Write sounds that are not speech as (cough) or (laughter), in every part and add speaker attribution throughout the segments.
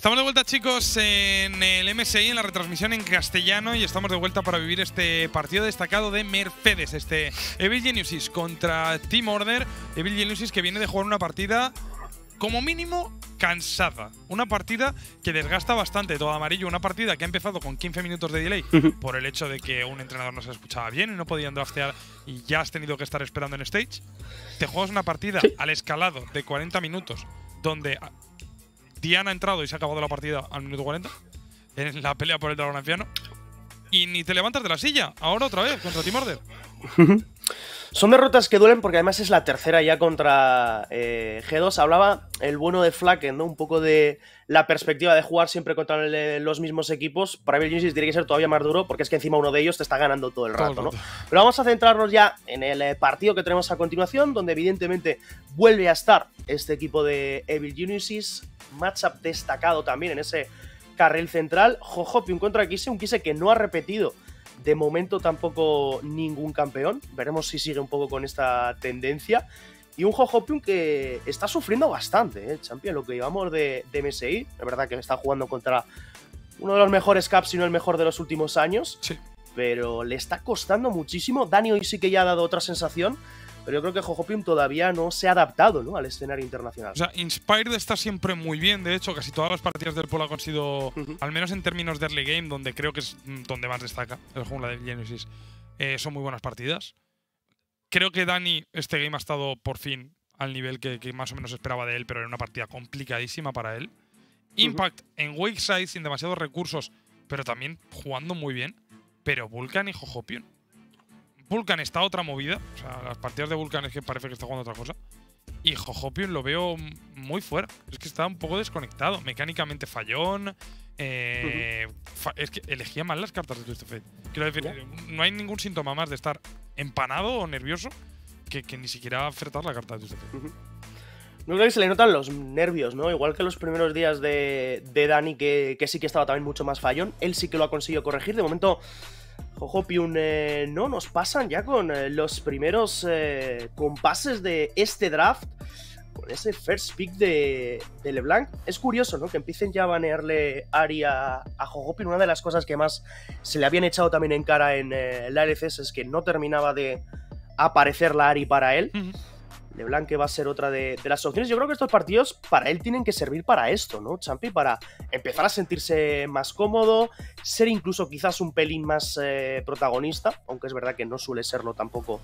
Speaker 1: Estamos de vuelta, chicos, en el MSI, en la retransmisión en castellano, y estamos de vuelta para vivir este partido destacado de Mercedes, este Evil Geniusis contra Team Order. Evil Geniusis que viene de jugar una partida, como mínimo, cansada. Una partida que desgasta bastante todo amarillo. Una partida que ha empezado con 15 minutos de delay por el hecho de que un entrenador no se escuchaba bien y no podían draftear y ya has tenido que estar esperando en stage. Te juegas una partida al escalado de 40 minutos donde Diana ha entrado y se ha acabado la partida al minuto 40 en la pelea por el dragón anciano. Y ni te levantas de la silla. Ahora otra vez contra Team Order. (laughs)
Speaker 2: Son derrotas que duelen porque además es la tercera ya contra eh, G2. Hablaba el bueno de Flaken, ¿no? Un poco de la perspectiva de jugar siempre contra el- los mismos equipos. Para Evil Geniusis tiene que ser todavía más duro porque es que encima uno de ellos te está ganando todo el rato, ¿no? Pero vamos a centrarnos ya en el eh, partido que tenemos a continuación, donde evidentemente vuelve a estar este equipo de Evil Geniusis. Matchup destacado también en ese carril central. Jojopium contra Kise, un Kise que no ha repetido de momento tampoco ningún campeón. Veremos si sigue un poco con esta tendencia. Y un Jojopium que está sufriendo bastante, ¿eh? Champion, lo que llevamos de, de MSI. Es verdad que está jugando contra uno de los mejores caps, si no el mejor de los últimos años
Speaker 1: Sí.
Speaker 2: pero le está costando muchísimo. Dani hoy sí que ya ha dado otra sensación, pero yo creo que Jojopium todavía no se ha adaptado ¿no? al escenario internacional.
Speaker 1: O sea, Inspired está siempre muy bien. De hecho, casi todas las partidas del Polo han sido, al menos en términos de early game, donde creo que es mm, donde más destaca el jungla de Genesis, eh, son muy buenas partidas. Creo que Dani este game ha estado por fin al nivel que, que más o menos esperaba de él, pero era una partida complicadísima para él. Impact en Wake Side sin demasiados recursos, pero también jugando muy bien. Pero Vulcan y Jojopion. Vulcan está otra movida. O sea, las partidas de Vulcan es que parece que está jugando otra cosa. Y Jojopion lo veo muy fuera. Es que está un poco desconectado. Mecánicamente fallón. eh, fa- es que elegía mal las cartas de Twisted Fate. Quiero decir,
Speaker 2: Ya.
Speaker 1: no hay ningún síntoma más de estar empanado o nervioso que, que ni siquiera acertar la carta de Twisted Fate.
Speaker 2: No creo que se le notan los nervios, ¿no? Igual que los primeros días de, de Dani, que, que sí que estaba también mucho más fallón. Él sí que lo ha conseguido corregir. De momento, Jojopium eh, no nos pasan ya con eh, los primeros eh, compases de este draft. Con ese first pick de, LeBlanc. Es curioso, ¿no? Que empiecen ya a banearle Ari a, a. Una de las cosas que más se le habían echado también en cara en eh, la LCS es que no terminaba de aparecer la Ari para él. LeBlanc que va a ser otra de, de las opciones. Yo creo que estos partidos para él tienen que servir para esto, ¿no, Champi? Para empezar a sentirse más cómodo, ser incluso quizás un pelín más eh, protagonista, aunque es verdad que no suele serlo tampoco,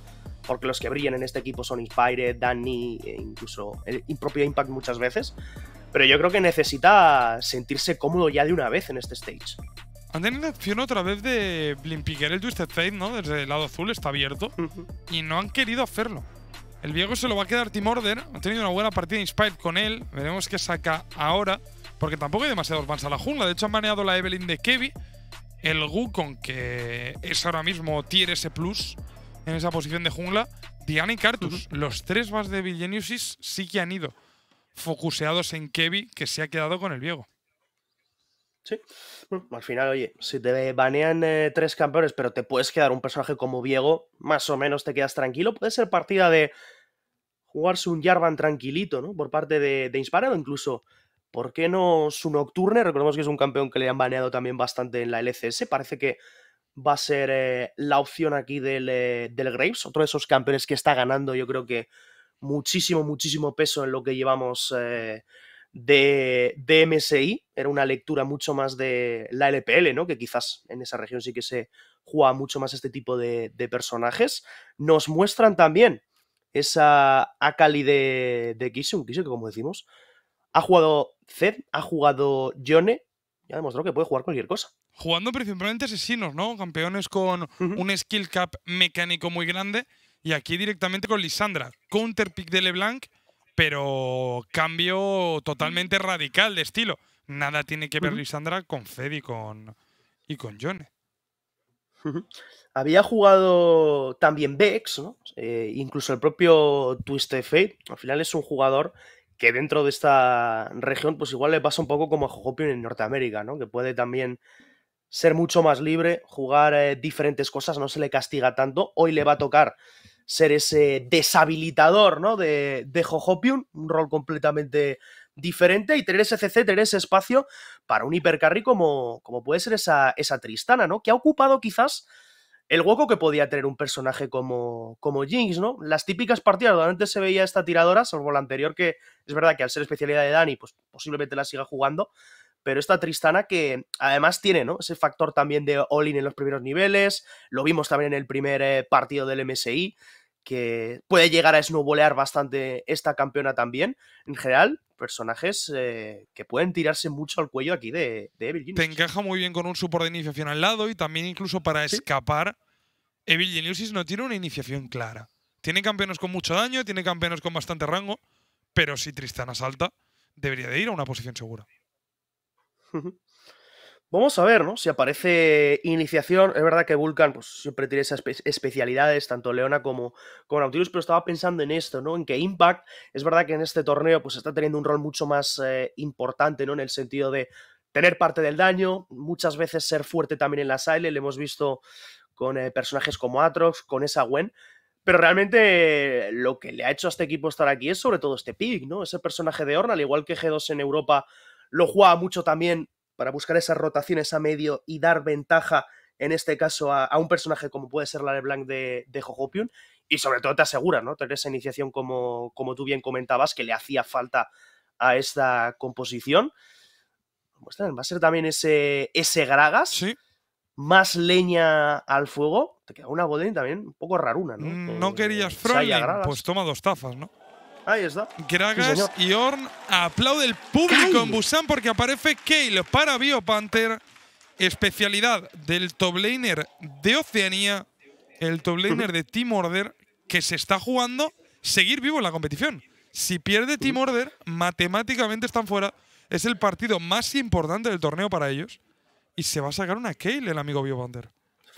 Speaker 2: porque los que brillan en este equipo son Inspired, Danny, e incluso el propio Impact muchas veces. Pero yo creo que necesita sentirse cómodo ya de una vez en este stage.
Speaker 1: Han tenido la opción otra vez de blimpiquear el Twisted Fate, ¿no? Desde el lado azul está abierto. y no han querido hacerlo. El viejo se lo va a quedar Team Order. Han tenido una buena partida Inspired con él. Veremos qué saca ahora. Porque tampoco hay demasiados bans a la jungla. De hecho, han baneado la Evelyn de Kevi. El Wukong, que es ahora mismo tier S Plus en esa posición de jungla. Diana y Cartus. Los tres bans de Villeniusis sí que han ido focuseados en Kevi, que se ha quedado con el viejo.
Speaker 2: Sí. Al final, oye, si te banean eh, tres campeones, pero te puedes quedar un personaje como Viego, más o menos te quedas tranquilo. Puede ser partida de jugarse un Jarvan tranquilito, ¿no? Por parte de, de Inspired, o incluso, ¿por qué no su Nocturne? Recordemos que es un campeón que le han baneado también bastante en la LCS. Parece que va a ser eh, la opción aquí del, eh, del Graves, otro de esos campeones que está ganando, yo creo que muchísimo, muchísimo peso en lo que llevamos de, de MSI, era una lectura mucho más de la LPL, ¿no? Que quizás en esa región sí que se juega mucho más este tipo de, de personajes. Nos muestran también esa Akali de, de Kisun, Kisun, que como decimos, ha jugado Zed, ha jugado Yone, y ha demostrado que puede jugar cualquier cosa.
Speaker 1: Jugando principalmente asesinos, ¿no? Campeones con un skill cap mecánico muy grande. Y aquí directamente con Lisandra. Counter pick de LeBlanc, pero cambio totalmente radical de estilo. Nada tiene que ver. Lisandra con Fed y con, y con.
Speaker 2: Ujú. Había jugado también Vex, ¿no? Eh, incluso el propio Twisted Fate. Al final es un jugador que dentro de esta región, pues igual le pasa un poco como a Jojopion en Norteamérica, ¿no? Que puede también ser mucho más libre, jugar eh, diferentes cosas, no se le castiga tanto. Hoy le va a tocar ser ese deshabilitador, ¿no? De, de Jojopion, un rol completamente diferente y tener ese CC, tener ese espacio para un hipercarry como, como puede ser esa, esa Tristana, ¿no? Que ha ocupado quizás el hueco que podía tener un personaje como, como Jinx, ¿no? Las típicas partidas donde antes se veía esta tiradora, salvo la anterior, que es verdad que al ser especialidad de Dani, pues posiblemente la siga jugando, pero esta Tristana que además tiene, ¿no? Ese factor también de all-in en los primeros niveles, lo vimos también en el primer eh, partido del MSI, que puede llegar a snowbolear bastante esta campeona también. En general, personajes eh, que pueden tirarse mucho al cuello aquí de, de Evil
Speaker 1: Te
Speaker 2: Genius.
Speaker 1: encaja muy bien con un support de iniciación al lado y también incluso para
Speaker 2: Sí.
Speaker 1: escapar. Evil Geniusis no tiene una iniciación clara. Tiene campeones con mucho daño, tiene campeones con bastante rango, pero si Tristana salta, debería de ir a una posición segura.
Speaker 2: Vamos a ver, ¿no? Si aparece iniciación. Es verdad que Vulcan pues, siempre tiene esas espe- especialidades, tanto Leona como, como Nautilus, pero estaba pensando en esto, ¿no? En que Impact, es verdad que en este torneo pues está teniendo un rol mucho más eh, importante, ¿no? En el sentido de tener parte del daño, muchas veces ser fuerte también en la sile, lo hemos visto con eh, personajes como Atrox, con esa Gwen, pero realmente eh, lo que le ha hecho a este equipo estar aquí es sobre todo este pick, ¿no? Ese personaje de Ornn, al igual que G2 en Europa, lo juega mucho también para buscar esas rotaciones a medio y dar ventaja, en este caso, a, a un personaje como puede ser la LeBlanc de, de Jojopion. Y sobre todo te asegura, ¿no? Tener esa iniciación como, como tú bien comentabas, que le hacía falta a esta composición. Va a ser también ese, ese Gragas,
Speaker 1: Sí,
Speaker 2: más leña al fuego. Te queda una Golden también un poco raruna, ¿no?
Speaker 1: mm,
Speaker 2: Eh,
Speaker 1: no querías
Speaker 2: Gragas.
Speaker 1: pues toma dos tafas, ¿no?
Speaker 2: Ahí está.
Speaker 1: Gragas y Orn aplaude el público
Speaker 2: Kyle.
Speaker 1: en Busan porque aparece Kale para BioPanther, especialidad del top laner de Oceanía, el top laner de Team Order, que se está jugando seguir vivo en la competición. Si pierde Team Order, matemáticamente están fuera. Es el partido más importante del torneo para ellos. Y se va a sacar una Kale el amigo BioPanther.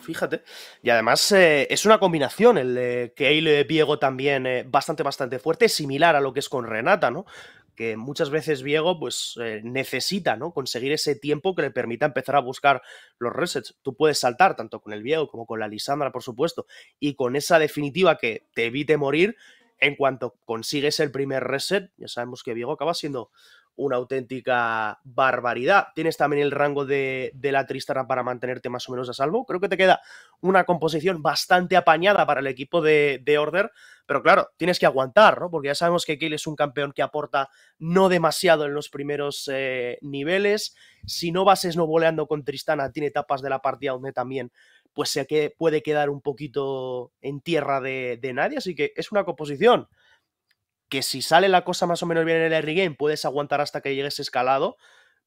Speaker 2: Fíjate. Y además eh, es una combinación, el de Keile Viego también eh, bastante, bastante fuerte, similar a lo que es con Renata, ¿no? Que muchas veces Viego pues eh, necesita, ¿no? Conseguir ese tiempo que le permita empezar a buscar los resets. Tú puedes saltar tanto con el Viego como con la Lisandra, por supuesto, y con esa definitiva que te evite morir, en cuanto consigues el primer reset, ya sabemos que Viego acaba siendo una auténtica barbaridad. Tienes también el rango de, de la Tristana para mantenerte más o menos a salvo. Creo que te queda una composición bastante apañada para el equipo de, de Order, pero claro, tienes que aguantar, ¿no? Porque ya sabemos que Kill es un campeón que aporta no demasiado en los primeros eh, niveles. Si no vas snowboleando con Tristana, tiene etapas de la partida donde también pues se que puede quedar un poquito en tierra de, de nadie, así que es una composición que si sale la cosa más o menos bien en el early game, puedes aguantar hasta que llegues escalado,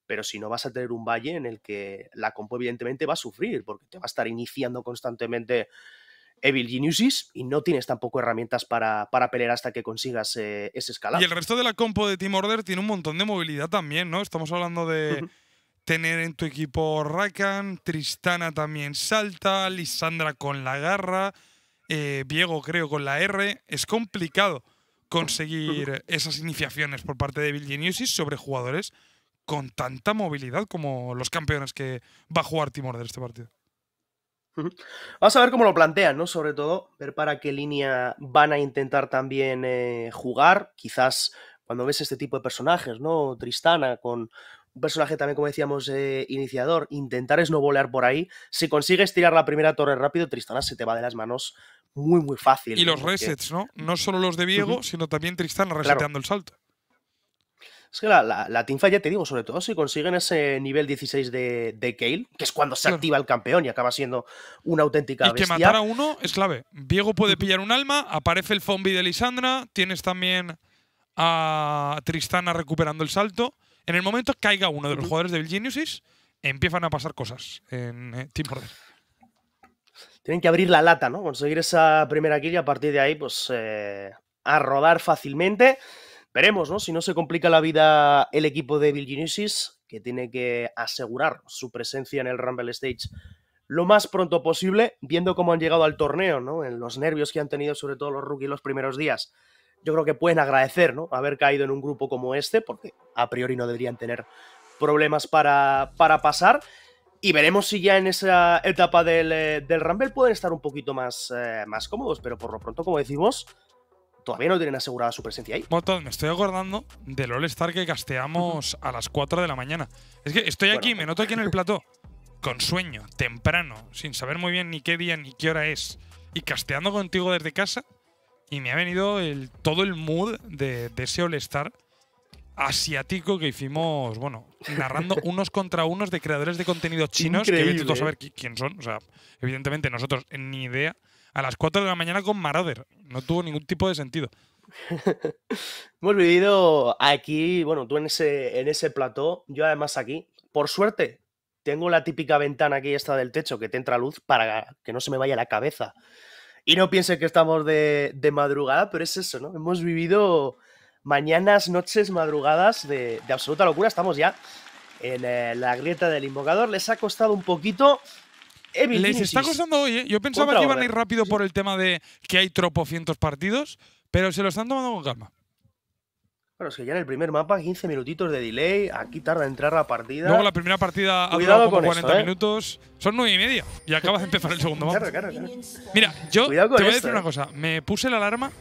Speaker 2: pero si no vas a tener un valle en el que la compo evidentemente va a sufrir, porque te va a estar iniciando constantemente Evil Geniusis y no tienes tampoco herramientas para, para pelear hasta que consigas eh, ese escalado.
Speaker 1: Y el resto de la compo de Team Order tiene un montón de movilidad también, ¿no? Estamos hablando de tener en tu equipo Rakan, Tristana también salta, Lisandra con la garra, eh, Viego creo con la R. Es complicado conseguir esas iniciaciones por parte de Bill Geniusis sobre jugadores con tanta movilidad como los campeones que va a jugar Team Order este partido.
Speaker 2: Vamos a ver cómo lo plantean, ¿no? Sobre todo, ver para qué línea van a intentar también eh, jugar. Quizás cuando ves este tipo de personajes, ¿no? Tristana con un personaje también, como decíamos, eh, iniciador, intentar snowbolear por ahí. Si consigues tirar la primera torre rápido, Tristana se te va de las manos muy, muy fácil.
Speaker 1: Y los
Speaker 2: Porque-
Speaker 1: resets, ¿no? No solo los de Viego,
Speaker 2: Ujú.
Speaker 1: sino también Tristana reseteando el salto.
Speaker 2: Es que la, la, la teamfight, ya te digo, sobre todo si consiguen ese nivel 16 de, de Kale, que es cuando se
Speaker 1: Claro.
Speaker 2: activa el campeón y acaba siendo una auténtica
Speaker 1: Y que
Speaker 2: bestia.
Speaker 1: matar a uno es clave. Viego puede pillar un alma, aparece el Fombi de Lisandra, tienes también a Tristana recuperando el salto. En el momento que caiga uno de los jugadores de Bill Geniuses, empiezan a pasar cosas en eh, Team Order.
Speaker 2: Tienen que abrir la lata, ¿no? Conseguir esa primera kill y a partir de ahí, pues, eh, a rodar fácilmente. Veremos, ¿no? Si no se complica la vida el equipo de Vilginisis, que tiene que asegurar su presencia en el Rumble Stage lo más pronto posible, viendo cómo han llegado al torneo, ¿no? En los nervios que han tenido, sobre todo los rookies los primeros días. Yo creo que pueden agradecer, ¿no? Haber caído en un grupo como este, porque a priori no deberían tener problemas para, para pasar. Y veremos si ya en esa etapa del, eh, del Rumble pueden estar un poquito más, eh, más cómodos, pero por lo pronto, como decimos, todavía no tienen asegurada su presencia ahí.
Speaker 1: Bueno, me estoy acordando del All-Star que casteamos a las 4 de la mañana. Es que estoy
Speaker 2: Bueno.
Speaker 1: aquí, me noto aquí en el plató, con sueño, temprano, sin saber muy bien ni qué día ni qué hora es, y casteando contigo desde casa, y me ha venido el, todo el mood de, de ese All-Star asiático que hicimos, bueno, narrando (laughs) unos contra unos de creadores de contenido chinos, que vete tú a saber qui- quién son. O sea, evidentemente nosotros ni idea. A las 4 de la mañana con Marauder. No tuvo ningún tipo de sentido. (laughs)
Speaker 2: Hemos vivido aquí, bueno, tú en ese, en ese plató, yo además aquí. Por suerte, tengo la típica ventana aquí esta del techo que te entra luz para que no se me vaya la cabeza. Y no piense que estamos de, de madrugada, pero es eso, ¿no? Hemos vivido mañanas, noches, madrugadas de, de absoluta locura. Estamos ya en eh, la grieta del invocador. Les ha costado un poquito. Evil
Speaker 1: Les está costando hoy, ¿eh? Yo pensaba que iban a ir rápido por el tema de que hay tropocientos partidos, pero se lo están tomando con calma.
Speaker 2: Claro, es que ya en el primer mapa, 15 minutitos de delay. Aquí tarda en entrar la partida.
Speaker 1: Luego la primera partida ha
Speaker 2: Cuidado
Speaker 1: durado como
Speaker 2: con esto,
Speaker 1: 40
Speaker 2: ¿eh?
Speaker 1: minutos. Son 9 y media y acaba de empezar el segundo mapa.
Speaker 2: Claro, claro, claro.
Speaker 1: Mira, yo te voy a decir
Speaker 2: ¿eh?
Speaker 1: una cosa. Me puse la alarma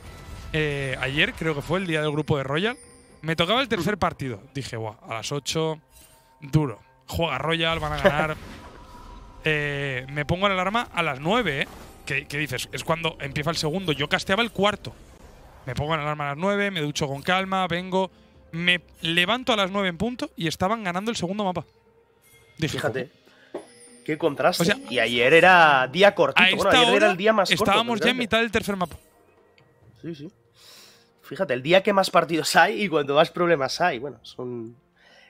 Speaker 1: eh, ayer, creo que fue el día del grupo de Royal. Me tocaba el tercer partido. Dije, guau, a las 8, duro. Juega Royal, van a ganar. (laughs) Eh, me pongo la alarma a las 9, ¿eh? ¿Qué, qué dices? Es cuando empieza el segundo. Yo casteaba el cuarto. Me pongo la alarma a las 9, me ducho con calma, vengo. Me levanto a las 9 en punto y estaban ganando el segundo mapa. Dije,
Speaker 2: Fíjate. Qué contraste.
Speaker 1: O sea,
Speaker 2: y ayer era día cortito.
Speaker 1: a
Speaker 2: bueno,
Speaker 1: esta
Speaker 2: ayer
Speaker 1: hora
Speaker 2: era el día más corto.
Speaker 1: estábamos ya en mitad del tercer mapa.
Speaker 2: Sí, sí. Fíjate, el día que más partidos hay y cuando más problemas hay. Bueno, son...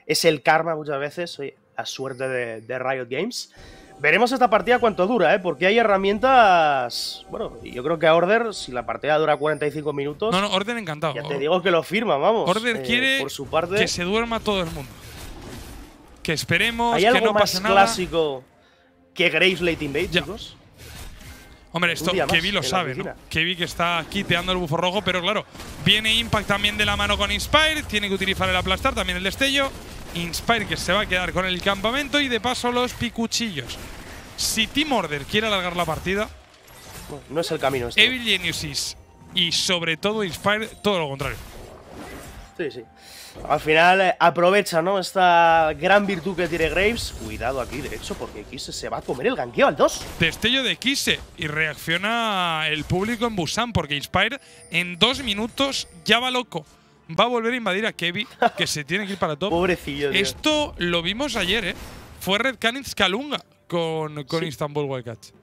Speaker 2: es el karma muchas veces, oye, la suerte de, de Riot Games. Veremos esta partida cuánto dura, ¿eh? Porque hay herramientas. Bueno, yo creo que a Order, si la partida dura 45 minutos,
Speaker 1: No, no, Orden encantado.
Speaker 2: ya te digo que lo firma, vamos.
Speaker 1: Order
Speaker 2: Eh,
Speaker 1: quiere
Speaker 2: por su parte.
Speaker 1: que se duerma todo el mundo. Que esperemos,
Speaker 2: ¿Hay
Speaker 1: que
Speaker 2: algo
Speaker 1: no
Speaker 2: más
Speaker 1: pase nada.
Speaker 2: clásico que Graves Late Invade,
Speaker 1: Ya.
Speaker 2: chicos?
Speaker 1: Hombre, esto Kevi lo sabe, ¿no? Kevi que está quiteando el bufo rojo, pero claro, viene Impact también de la mano con Inspire, tiene que utilizar el aplastar, también el destello. Inspire que se va a quedar con el campamento y de paso los picuchillos. Si Team Order quiere alargar la partida,
Speaker 2: no es el camino este.
Speaker 1: Evil Geniuses y sobre todo Inspire, todo lo contrario.
Speaker 2: Sí, sí. Al final eh, aprovecha, ¿no? Esta gran virtud que tiene Graves. Cuidado aquí, de hecho, porque aquí se, va a comer el ganqueo al 2.
Speaker 1: Destello de Kise y reacciona el público en Busan porque Inspire en dos minutos ya va loco. Va a volver a invadir a Kevi, que se tiene que ir para top. (laughs)
Speaker 2: Pobrecillo, tío.
Speaker 1: Esto lo vimos ayer, ¿eh? Fue Red Canids Kalunga con, con
Speaker 2: Sí.
Speaker 1: Istanbul Wildcats.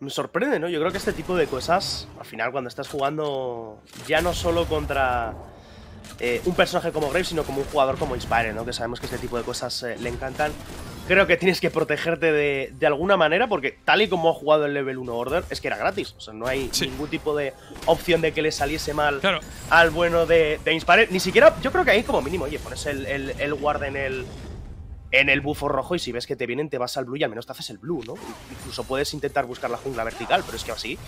Speaker 2: Me sorprende, ¿no? Yo creo que este tipo de cosas, al final, cuando estás jugando ya no solo contra eh, un personaje como Graves, sino como un jugador como Inspire, ¿no? Que sabemos que este tipo de cosas eh, le encantan. Creo que tienes que protegerte de, de alguna manera, porque tal y como ha jugado el level 1 Order, es que era gratis. O sea, no hay
Speaker 1: Sí.
Speaker 2: ningún tipo de opción de que le saliese mal
Speaker 1: Claro,
Speaker 2: al bueno de, de Inspire. Ni siquiera, yo creo que ahí como mínimo, oye, pones el, el, el guard en el, en el bufo rojo y si ves que te vienen te vas al blue y al menos te haces el blue, ¿no? Incluso puedes intentar buscar la jungla vertical, pero es que así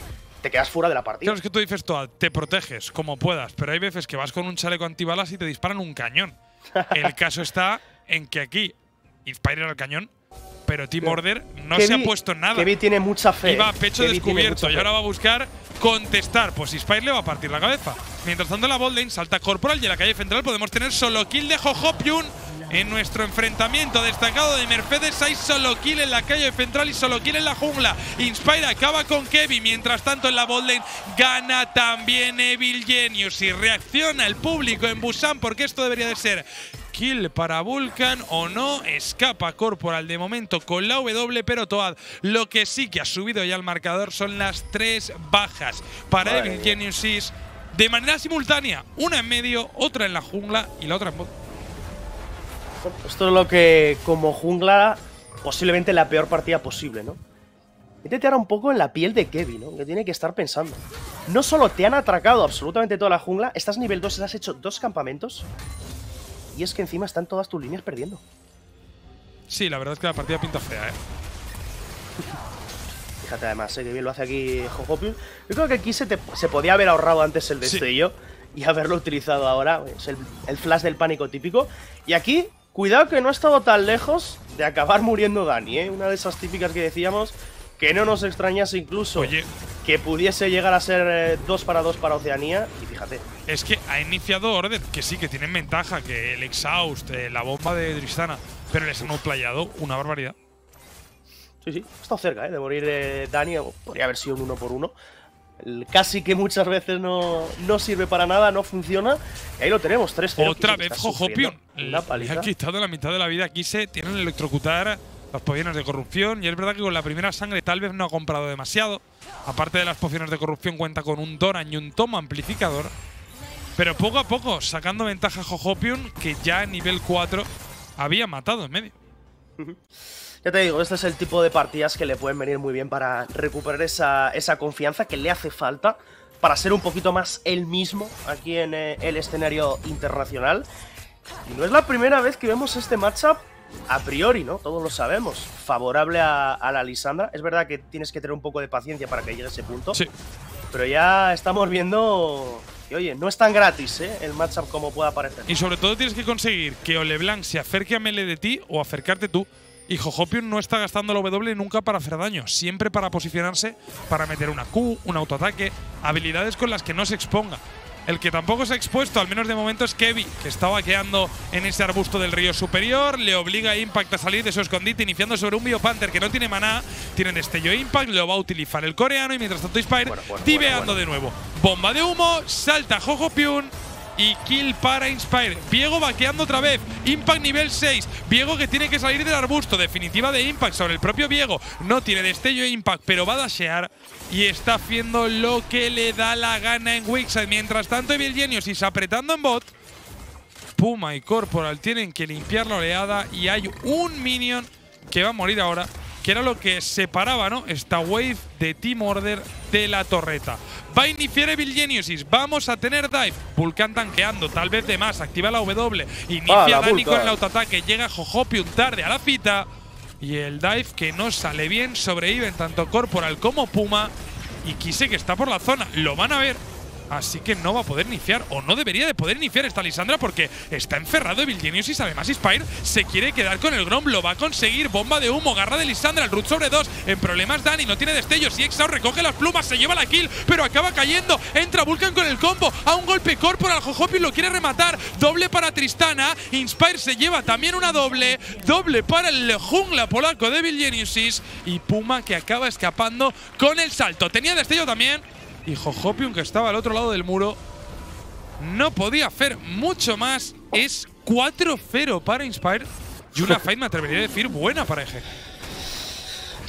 Speaker 2: te quedas fuera de la partida.
Speaker 1: claro, es que tú dices todo, te proteges como puedas, pero hay veces que vas con un chaleco antibalas y te disparan un cañón. (laughs) El caso está en que aquí Inspire era el cañón, pero Team Order no se ha puesto nada.
Speaker 2: Kevi tiene mucha fe.
Speaker 1: Iba a pecho descubierto y ahora va a buscar contestar. Pues Inspire le va a partir la cabeza. Mientras tanto, la botlane salta Corporal y en la calle central podemos tener solo kill de Jojo Pyun. En nuestro enfrentamiento destacado de Mercedes hay solo kill en la calle central y solo kill en la jungla. Inspire acaba con Kevin. Mientras tanto en la botlane gana también Evil Genius. Y reacciona el público en Busan porque esto debería de ser kill para Vulcan o no. Escapa Corporal de momento con la W, pero Toad lo que sí que ha subido ya al marcador son las tres bajas para Evil. Genius de manera simultánea. Una en medio, otra en la jungla y la otra en bot.
Speaker 2: Esto es lo que, como jungla, posiblemente la peor partida posible, ¿no? Métete ahora un poco en la piel de Kevin, ¿no? Que tiene que estar pensando. No solo te han atracado absolutamente toda la jungla, estás nivel 2, has hecho dos campamentos. Y es que encima están todas tus líneas perdiendo.
Speaker 1: Sí, la verdad es que la partida pinta fea, ¿eh? (laughs)
Speaker 2: Fíjate además, ¿eh? que bien lo hace aquí Jojopium. Yo creo que aquí se, te- se podía haber ahorrado antes el
Speaker 1: Sí.
Speaker 2: destello y haberlo utilizado ahora. Es el, el flash del pánico típico. Y aquí, Cuidado que no ha estado tan lejos de acabar muriendo Dani, ¿eh? Una de esas típicas que decíamos que no nos extrañase incluso
Speaker 1: Oye.
Speaker 2: que pudiese llegar a ser 2 eh, para 2 para Oceanía. Y fíjate.
Speaker 1: Es que ha iniciado Order, que sí, que tienen ventaja, que el exhaust, eh, la bomba de Tristana, pero les han playado una barbaridad.
Speaker 2: Sí, sí, ha estado cerca ¿eh? de morir eh, Dani. Podría haber sido un 1 por 1 casi que muchas veces no, no sirve para nada, no funciona. Y ahí lo tenemos, 3-0.
Speaker 1: Otra vez Jojopion. Le
Speaker 2: Una paliza.
Speaker 1: han quitado la mitad de la vida. Aquí se tienen electrocutar las pociones de corrupción. Y es verdad que con la primera sangre tal vez no ha comprado demasiado. Aparte de las pociones de corrupción, cuenta con un Doran y un Tomo amplificador. Pero poco a poco, sacando ventaja a Jojopion, que ya a nivel 4 había matado en medio. (laughs)
Speaker 2: Ya te digo, este es el tipo de partidas que le pueden venir muy bien para recuperar esa, esa confianza que le hace falta para ser un poquito más él mismo aquí en eh, el escenario internacional. Y no es la primera vez que vemos este matchup a priori, ¿no? Todos lo sabemos. Favorable a, a la Lisandra. Es verdad que tienes que tener un poco de paciencia para que llegue a ese punto.
Speaker 1: Sí.
Speaker 2: Pero ya estamos viendo que, oye, no es tan gratis, ¿eh? El matchup como pueda parecer.
Speaker 1: Y sobre todo tienes que conseguir que o LeBlanc se acerque a melee de ti o acercarte tú. Y Jojopion no está gastando la W nunca para hacer daño, siempre para posicionarse, para meter una Q, un autoataque, habilidades con las que no se exponga. El que tampoco se ha expuesto, al menos de momento, es Kevin, que está vaqueando en ese arbusto del río superior, le obliga a Impact a salir de su escondite, iniciando sobre un Biopanther que no tiene maná, tiene destello Impact, lo va a utilizar el coreano y mientras tanto Inspire
Speaker 2: Bueno, bueno,
Speaker 1: de nuevo. Bomba de humo, salta Jojopion, y kill para Inspire. Viego vaqueando otra vez. Impact nivel 6. Viego que tiene que salir del arbusto. Definitiva de Impact sobre el propio Viego. No tiene destello Impact, pero va a dashear. Y está haciendo lo que le da la gana en Wixside. Mientras tanto, Evil Genius apretando en bot. Puma y Corporal tienen que limpiar la oleada. Y hay un minion que va a morir ahora. Que era lo que separaba, ¿no? Esta wave de Team Order de la torreta. Va a iniciar Evil. Vamos a tener dive. Vulcan tanqueando, tal vez de más. Activa la W. Inicia
Speaker 2: Ah, la
Speaker 1: Dani con el autoataque. Llega Jojopium tarde a la cita. Y el dive que no sale bien sobreviven tanto Corporal como Puma. Y Kise que está por la zona. Lo van a ver. Así que no va a poder iniciar, o no debería de poder iniciar esta Lisandra porque está encerrado Evil Genius y además Spire se quiere quedar con el Grom, lo va a conseguir. Bomba de humo, garra de Lisandra, el root sobre dos. En problemas Dani, no tiene destellos. Y Exao recoge las plumas, se lleva la kill, pero acaba cayendo. Entra Vulcan con el combo, a un golpe corporal. Jojopi lo quiere rematar. Doble para Tristana. Inspire se lleva también una doble. Doble para el jungla polaco de Evil Geniusis. Y Puma que acaba escapando con el salto. Tenía destello también. Y Jojopium, que estaba al otro lado del muro, no podía hacer mucho más. Es 4-0 para Inspire. Y una (laughs) fight, me atrevería a decir, buena para EG.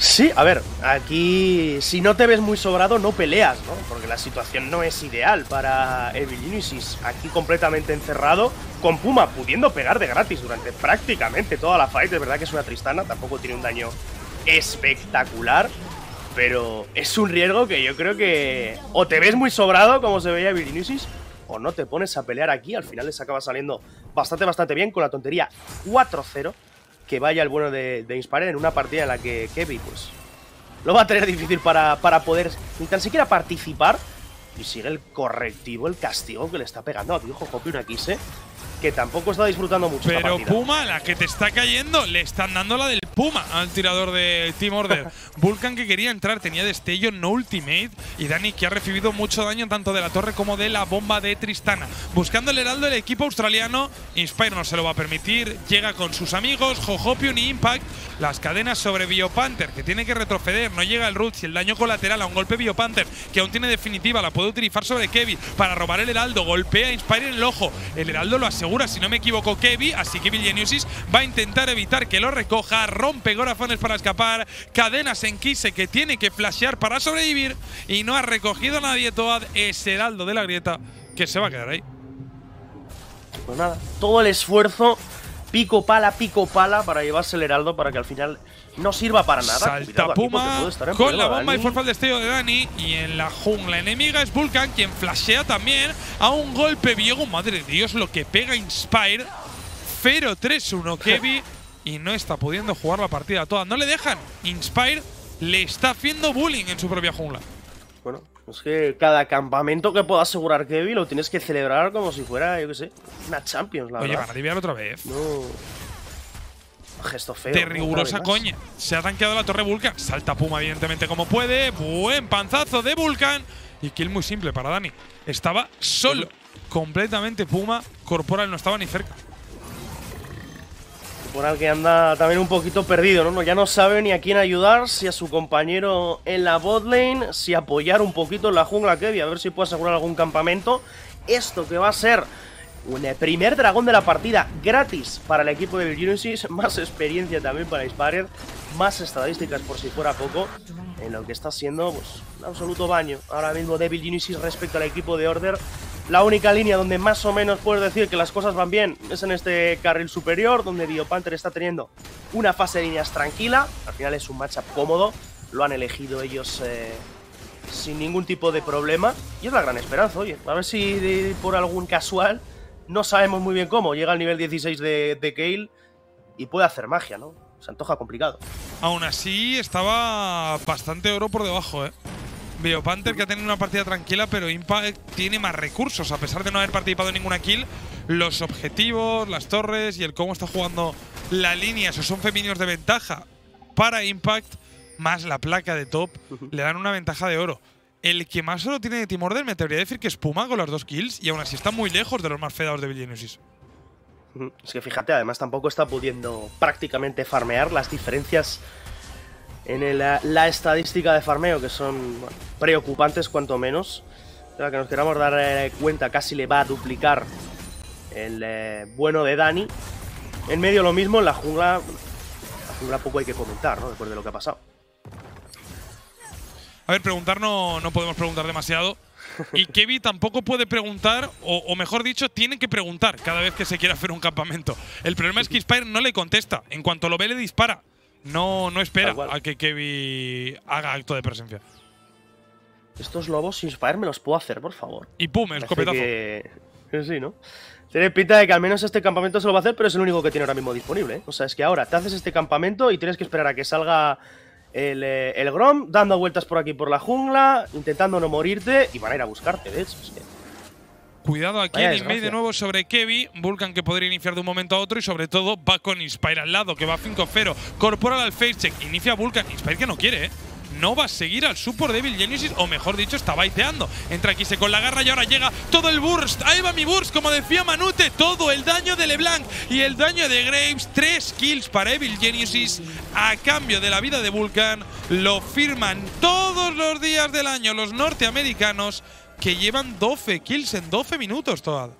Speaker 2: Sí, a ver, aquí si no te ves muy sobrado no peleas, ¿no? Porque la situación no es ideal para Evil Genesis. Aquí completamente encerrado, con Puma pudiendo pegar de gratis durante prácticamente toda la fight. Es verdad que es una Tristana, tampoco tiene un daño espectacular. Pero es un riesgo que yo creo que o te ves muy sobrado, como se veía Evil Genesis, o no te pones a pelear aquí. Al final les acaba saliendo bastante, bastante bien con la tontería 4-0 que vaya el bueno de, de Inspire en una partida en la que Kevin, pues, lo va a tener difícil para, para poder ni tan siquiera participar. Y sigue el correctivo, el castigo que le está pegando a Tío Jojopi una Kise. Que tampoco está disfrutando mucho
Speaker 1: Pero. Puma, la que te está cayendo, le están dando la del Puma al tirador de Team Order. (laughs) Vulcan que quería entrar, tenía destello, no ultimate. Y Dani que ha recibido mucho daño tanto de la torre como de la bomba de Tristana. Buscando el heraldo el equipo australiano, Inspire no se lo va a permitir. Llega con sus amigos, Jojopion y Impact. Las cadenas sobre Biopanther, que tiene que retroceder. No llega el Roots y el daño colateral a un golpe Biopanther, que aún tiene definitiva, la puede utilizar sobre Kevin para robar el heraldo. Golpea a Inspire en el ojo. El heraldo lo asegura, si no me equivoco, Kevin. Así que Villeniusis va a intentar evitar que lo recoja. Rompe corazones para escapar. Cadenas en Kise que tiene que flashear para sobrevivir. Y no ha recogido a nadie Toad ese heraldo de la grieta que se va a quedar ahí.
Speaker 2: Pues nada, todo el esfuerzo, pico pala, pico pala, para llevarse el heraldo para que al final no sirva para nada.
Speaker 1: Salta Puma con la bomba y forfa el destello de Dani. Y en la jungla enemiga es Vulcan quien flashea también a un golpe Viego. Madre de Dios, lo que pega Inspire. 0-3-1 (laughs) Kevi. y no está pudiendo jugar la partida toda. No le dejan. Inspire le está haciendo bullying en su propia jungla.
Speaker 2: Bueno, es que cada campamento que pueda asegurar Kevin lo tienes que celebrar como si fuera, yo qué sé, una Champions, la
Speaker 1: Oye,
Speaker 2: verdad.
Speaker 1: van a otra vez.
Speaker 2: No. Gesto feo.
Speaker 1: de rigurosa coña. Se ha tanqueado la torre Vulcan. Salta Puma, evidentemente, como puede. Buen panzazo de Vulcan. Y kill muy simple para Dani. Estaba solo. Completamente Puma. Corporal no estaba ni cerca.
Speaker 2: Por al que anda también un poquito perdido, ¿no? Ya no sabe ni a quién ayudar, si a su compañero en la bot lane, si apoyar un poquito en la jungla Kevin, a ver si puede asegurar algún campamento. Esto que va a ser un eh, primer dragón de la partida gratis para el equipo de Genesis, (laughs) más experiencia también para Inspired, más estadísticas por si fuera poco, en lo que está siendo pues, un absoluto baño ahora mismo Devil Genesis respecto al equipo de Order. La única línea donde más o menos puedes decir que las cosas van bien es en este carril superior, donde Biopanther está teniendo una fase de líneas tranquila. Al final es un matchup cómodo, lo han elegido ellos eh, sin ningún tipo de problema. Y es la gran esperanza, oye. A ver si por algún casual, no sabemos muy bien cómo, llega al nivel 16 de, de Gale y puede hacer magia, ¿no? Se antoja complicado.
Speaker 1: Aún así, estaba bastante oro por debajo, ¿eh? Biopanther que ha tenido una partida tranquila, pero Impact tiene más recursos. A pesar de no haber participado en ninguna kill, los objetivos, las torres y el cómo está jugando la línea, esos son femeninos de ventaja para Impact, más la placa de top, le dan una ventaja de oro. El que más oro tiene de Team Order, me atrevería a decir que es Puma con las dos kills, y aún así está muy lejos de los más fedados de Villenosis.
Speaker 2: Ujú. Es que fíjate, además tampoco está pudiendo prácticamente farmear las diferencias en eh, la estadística de farmeo, que son preocupantes cuanto menos. Para que nos queramos dar eh, cuenta, casi le va a duplicar el eh, bueno de Dani. En medio lo mismo, en la jungla. La jungla poco hay que comentar, ¿no? Después de lo que ha pasado.
Speaker 1: A ver, preguntar no, no podemos preguntar demasiado. Y (laughs) Kevin tampoco puede preguntar, o, o mejor dicho, tiene que preguntar cada vez que se quiere hacer un campamento. El problema es que Inspire no le contesta. En cuanto lo ve, le dispara. No, no espera a que Kevin haga acto de presencia.
Speaker 2: Estos lobos Inspire me los puedo hacer, por favor.
Speaker 1: Y pum,
Speaker 2: Parece
Speaker 1: escopetazo.
Speaker 2: que (laughs) sí, ¿no? Tiene pinta de que al menos este campamento se lo va a hacer, pero es el único que tiene ahora mismo disponible. ¿eh? O sea, es que ahora te haces este campamento y tienes que esperar a que salga el, eh, el Grom, dando vueltas por aquí por la jungla, intentando no morirte, y van a ir a buscarte, de hecho. Es que
Speaker 1: Cuidado aquí
Speaker 2: Vaya
Speaker 1: en Inmate de nuevo sobre Kevin. Vulcan que podría iniciar de un momento a otro y sobre todo va con Inspire al lado, que va 5-0. Corporal al face check. Inicia Vulcan. Inspire que no quiere, ¿eh? No va a seguir al support Devil Genesis, o mejor dicho, está baiteando. Entra aquí se con la garra y ahora llega todo el burst. Ahí va mi burst, como decía Manute. Todo el daño de LeBlanc y el daño de Graves. Tres kills para Evil Genesis a cambio de la vida de Vulcan. Lo firman todos los días del año los norteamericanos que llevan 12 kills en 12 minutos toda.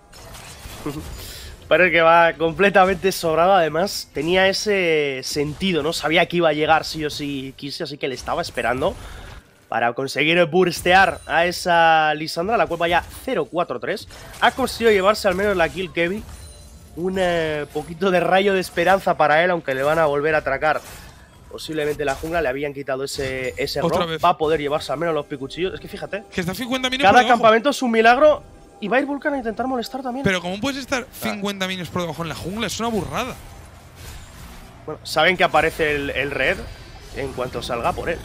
Speaker 1: (laughs)
Speaker 2: Parece que va completamente sobrado. Además, tenía ese sentido, ¿no? Sabía que iba a llegar sí o sí quise, así que le estaba esperando para conseguir burstear a esa Lisandra, la cual vaya 0-4-3. Ha conseguido llevarse al menos la kill Kevin. Un eh, poquito de rayo de esperanza para él, aunque le van a volver a atracar. Posiblemente la jungla le habían quitado ese, ese rock. Va a poder llevarse al menos los picuchillos. Es que fíjate,
Speaker 1: Que está 50 minutos
Speaker 2: cada campamento es un milagro. Y va a ir Vulcan a intentar molestar también.
Speaker 1: Pero ¿cómo puedes estar 50 minutos por debajo en la jungla? Es una burrada.
Speaker 2: Bueno, saben que aparece el, el red en cuanto salga por él.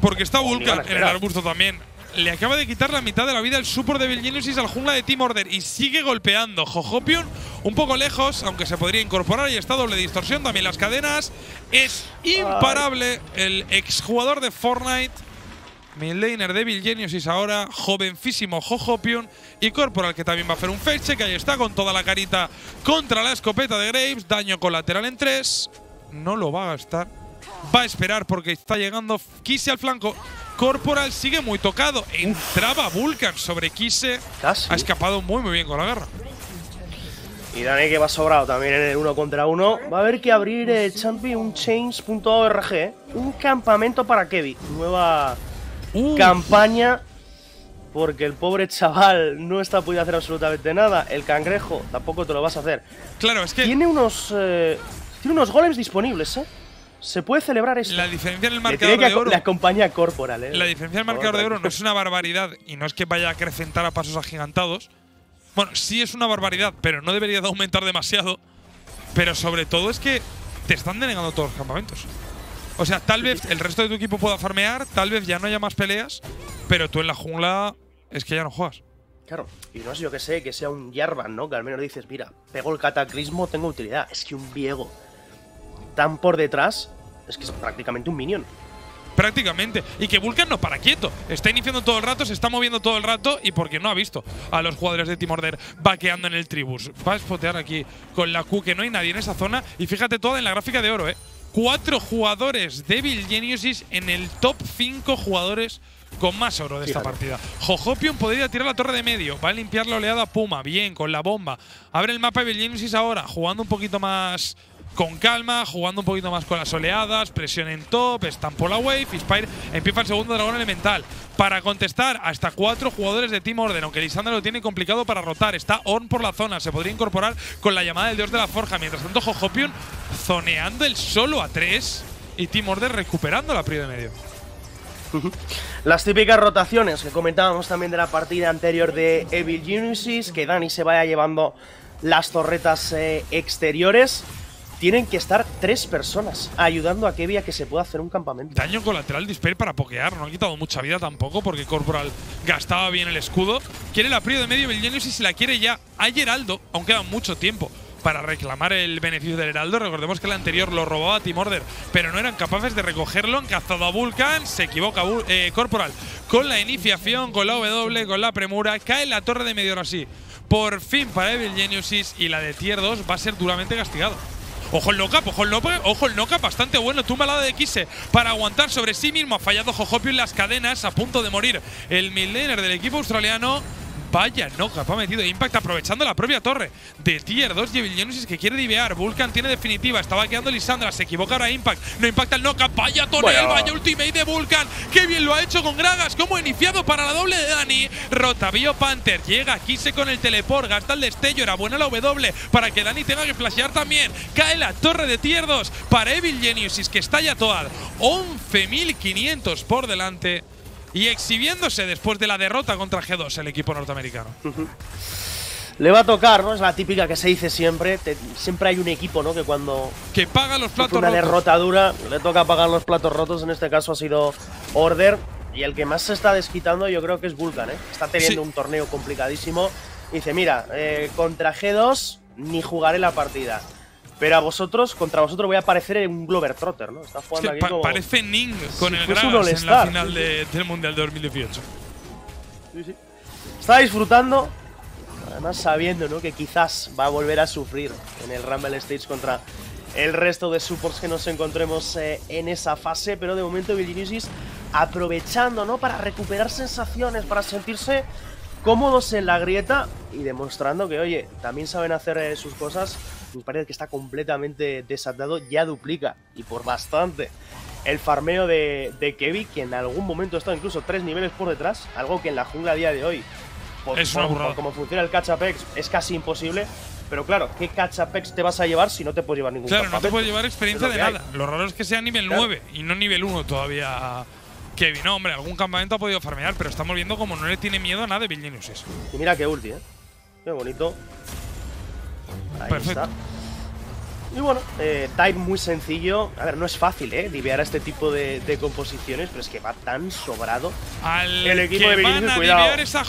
Speaker 1: Porque está Vulcan en el arbusto también. le acaba de quitar la mitad de la vida el support de Bill Genesis al jungla de Team Order y sigue golpeando. Jojopion un poco lejos, aunque se podría incorporar y está doble distorsión. También las cadenas. Es imparable el exjugador de Fortnite. Midlaner de Bill Genesis ahora, jovencísimo Jojopion y Corporal que también va a hacer un face check. Ahí está con toda la carita contra la escopeta de Graves. Daño colateral en 3. No lo va a gastar. Va a esperar porque está llegando Kise al flanco. Corporal sigue muy tocado. Entraba Vulcan sobre Kise.
Speaker 2: Casi.
Speaker 1: Ha escapado muy muy bien con la guerra.
Speaker 2: Y Dani que va sobrado también en el uno contra uno. Va a haber que abrir eh, Champion un change.org, eh. un campamento para Kevin. Nueva
Speaker 1: Uh,
Speaker 2: campaña porque el pobre chaval no está pudiendo hacer absolutamente nada. El cangrejo tampoco te lo vas a hacer.
Speaker 1: claro, es que
Speaker 2: Tiene unos eh, tiene unos golems disponibles, ¿eh? Se puede celebrar esto.
Speaker 1: la diferencia en el marcador de oro.
Speaker 2: le acompaña Corporal, ¿eh?
Speaker 1: La diferencia del marcador de oro no es una barbaridad y no es que vaya a acrecentar a pasos agigantados. Bueno, sí es una barbaridad, pero no debería de aumentar demasiado. Pero sobre todo es que te están denegando todos los campamentos. O sea, tal vez el resto de tu equipo pueda farmear, tal vez ya no haya más peleas, pero tú en la jungla es que ya no juegas.
Speaker 2: Claro, y no es yo que sé, que sea un Jarvan, ¿no? Que al menos dices, mira, pego el cataclismo, tengo utilidad. Es que un Viego tan por detrás es que es prácticamente un minion.
Speaker 1: Prácticamente. Y que Vulcan no para quieto. Está iniciando todo el rato, se está moviendo todo el rato y porque no ha visto a los jugadores de Team Order vaqueando en el tribus. Va a spotear aquí con la Q, que no hay nadie en esa zona. Y fíjate toda en la gráfica de oro, ¿eh? Cuatro jugadores de Bill Geniusis en el top 5 jugadores con más oro de esta
Speaker 2: Fíjate.
Speaker 1: partida. Jojopion podría tirar la torre de medio. Va a limpiar la oleada Puma. Bien, con la bomba. Abre el mapa de Bill Geniusis ahora, jugando un poquito más con calma, jugando un poquito más con las oleadas, presión en top, estampó la wave, y Spire empieza el segundo dragón elemental. Para contestar, hasta cuatro jugadores de Team Order, aunque Lisandra lo tiene complicado para rotar. Está Orn por la zona, se podría incorporar con la llamada del dios de la forja. Mientras tanto, Jojopion zoneando el solo a tres y Team Order recuperando la prio de medio. (laughs)
Speaker 2: Las típicas rotaciones que comentábamos también de la partida anterior de Evil Genesis, que Dani se vaya llevando las torretas eh, exteriores. Tienen que estar tres personas ayudando a Kevin a que se pueda hacer un campamento.
Speaker 1: Daño colateral dispel para pokear. No ha quitado mucha vida tampoco porque Corporal gastaba bien el escudo. Quiere la prio de medio Vilgenius y si la quiere ya. Hay Heraldo, aún queda mucho tiempo para reclamar el beneficio del Heraldo. Recordemos que el anterior lo robaba Team Order, pero no eran capaces de recogerlo. Han cazado a Vulcan, se equivoca eh, Corporal con la iniciación, con la W, con la premura. Cae la torre de medio ahora sí. Por fin para Evil Geniusis y la de Tier 2 va a ser duramente castigado. Ojo el knock-up, ojo el knock-up, ojo el bastante bueno. Tumba la de Kise para aguantar sobre sí mismo. Ha fallado Jojopio en las cadenas, a punto de morir el midlaner del equipo australiano. Vaya knock-up ha metido Impact aprovechando la propia torre de Tier 2 y Evil Genesis que quiere divear. Vulcan tiene definitiva, estaba quedando Lisandra, se equivoca ahora Impact. No impacta el knock-up, vaya tonel, vaya ultimate de Vulcan. Qué bien lo ha hecho con Gragas, como ha iniciado para la doble de Dani. Rota Bio Panther, llega Kise con el teleport, gasta el destello, era buena la W para que Dani tenga que flashear también. Cae la torre de Tier 2 para Evil Geniusis que está ya toda 11.500 por delante. Y exhibiéndose después de la derrota contra G2 el equipo norteamericano.
Speaker 2: Le va a tocar, ¿no? Es la típica que se dice siempre. te- siempre hay un equipo, ¿no? Que cuando
Speaker 1: Que paga los platos
Speaker 2: una
Speaker 1: rotos.
Speaker 2: derrota dura, le toca pagar los platos rotos. En este caso ha sido Order. Y el que más se está desquitando yo creo que es Vulcan, ¿eh? Está teniendo
Speaker 1: Sí.
Speaker 2: un torneo complicadísimo. Dice, mira, eh, contra G2 ni jugaré la partida. Pero a vosotros, contra vosotros voy a parecer un Glover Trotter, ¿no? Está
Speaker 1: Es
Speaker 2: jugando
Speaker 1: que
Speaker 2: aquí
Speaker 1: pa-
Speaker 2: como…
Speaker 1: parece Ning con
Speaker 2: si
Speaker 1: el Gragas en la final de- del Mundial de 2018.
Speaker 2: Sí, sí. Está disfrutando, además sabiendo ¿no? que quizás va a volver a sufrir en el Rumble Stage contra el resto de supports que nos encontremos eh, en esa fase, pero de momento Virginisis aprovechando ¿no? para recuperar sensaciones, para sentirse cómodos en la grieta y demostrando que, oye, también saben hacer eh, sus cosas. Me parece que está completamente desatado, ya duplica y por bastante el farmeo de, de Kevin, que en algún momento está incluso tres niveles por detrás, algo que en la jungla a día de hoy, por,
Speaker 1: Es
Speaker 2: por- por cómo funciona el catch apex, es casi imposible. Pero claro, ¿qué catch apex te vas a llevar si no te puedes llevar ningún
Speaker 1: Claro, no te
Speaker 2: campamento?
Speaker 1: puede llevar experiencia de nada. Lo raro es que sea nivel
Speaker 2: Claro.
Speaker 1: 9 y no nivel 1 todavía. Kevin, no, hombre, algún campamento ha podido farmear, pero estamos viendo como no le tiene miedo a nada de Bill.
Speaker 2: Y mira qué ulti, ¿eh? Qué bonito. Ahí
Speaker 1: Perfecto.
Speaker 2: está. Y bueno, eh, type muy sencillo. A ver, no es fácil, ¿eh? Divear a este tipo de, de composiciones, pero es que va tan sobrado.
Speaker 1: Al
Speaker 2: El equipo
Speaker 1: que
Speaker 2: de
Speaker 1: van
Speaker 2: Vinicius,
Speaker 1: a
Speaker 2: cuidado.
Speaker 1: divear es a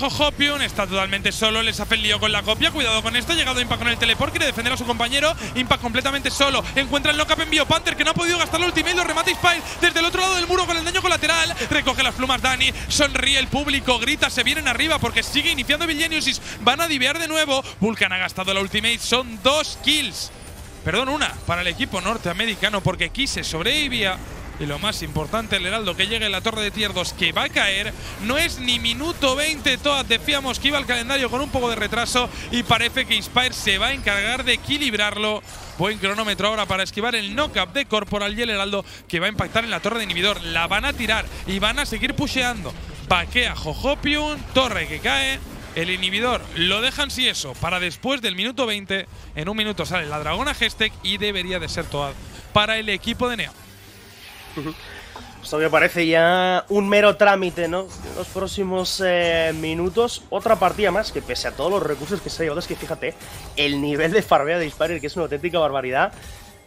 Speaker 1: está totalmente solo, les hace el lío con la copia, cuidado con esto, ha llegado Impact con el teleport, quiere defender a su compañero, Impact completamente solo, encuentra el knockup en Biopanther que no ha podido gastar la ultimate, lo remata Spire desde el otro lado del muro con el daño colateral, recoge las plumas Dani, sonríe el público, grita, se vienen arriba porque sigue iniciando Villeniusis, van a divear de nuevo, Vulcan ha gastado la ultimate, son dos kills. Perdón, una para el equipo norteamericano porque Kise sobrevivía. Y lo más importante, el heraldo que llegue en la torre de tier 2 que va a caer. No es ni minuto 20. Todas decíamos que iba al calendario con un poco de retraso. Y parece que Inspire se va a encargar de equilibrarlo. Buen cronómetro ahora para esquivar el knockup de Corporal y el heraldo que va a impactar en la torre de inhibidor. La van a tirar y van a seguir pusheando. Paquea Jojopium, torre que cae. El inhibidor lo dejan si eso para después del minuto 20. En un minuto sale la dragona Gestec y debería de ser toda para el equipo de Neo.
Speaker 2: Esto me parece ya un mero trámite, ¿no? En los próximos eh, minutos, otra partida más que pese a todos los recursos que se ha llevado, es que fíjate, el nivel de farmeo de que es una auténtica barbaridad.